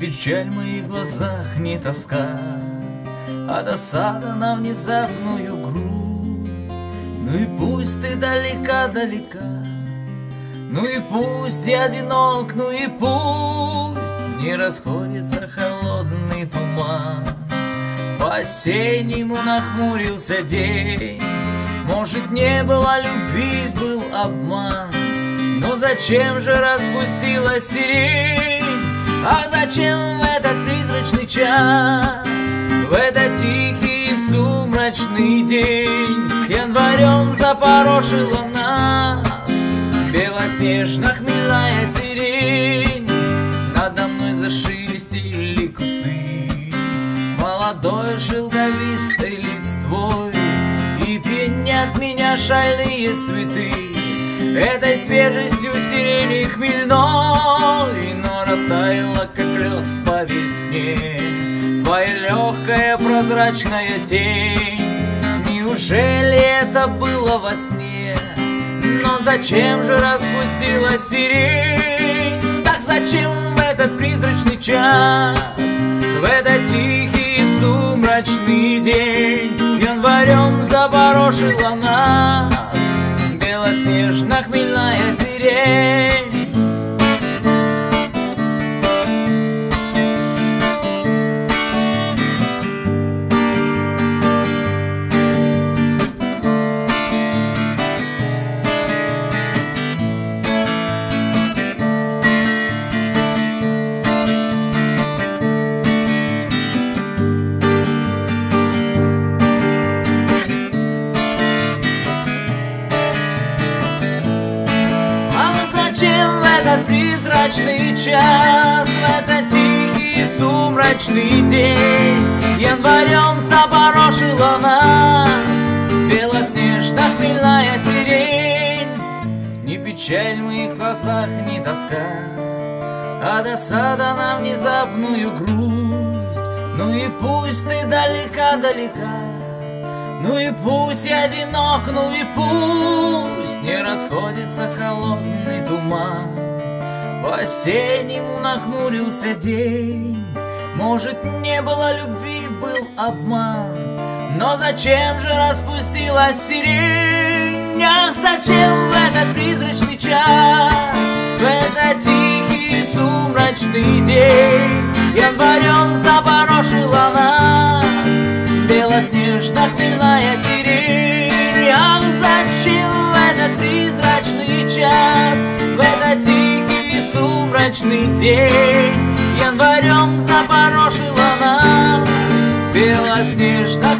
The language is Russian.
печаль в моих глазах, не тоска, А досада на внезапную грусть. Ну и пусть ты далека-далека, Ну и пусть я одинок, ну и пусть Не расходится холодный туман. По-осеннему нахмурился день, Может, не было любви, был обман, Но зачем же распустилась сирень? А зачем в этот призрачный час, В этот тихий сумрачный день? Январем запорошила нас Белоснежно хмельная сирень. Надо мной зашелестели кусты Молодой шелковистой листвой. И пьянят меня шальные цветы Этой свежестью сирени хмельной Но растаяла, как лед по весне Твоя легкая прозрачная тень Неужели это было во сне? Но зачем же распустилась сирень? Так зачем в этот призрачный час? В этот тихий сумрачный день Январем запорошила нас волнах мильная сирена. Белоснежно-хмельная сирень этот призрачный час, в этот тихий сумрачный день. Январем запорошила нас белоснежно-хмельная сирень. Ни печаль в моих глазах, ни тоска, а досада на внезапную грусть. Ну и пусть ты далека-далека, ну и пусть я одинок, ну и пусть Не расходится холодный туман по-осеннему нахмурился день Может, не было любви, был обман Но зачем же распустилась сирень? Ах, зачем призрачный час В этот тихий сумрачный день. Январем запорошила нас Белоснежно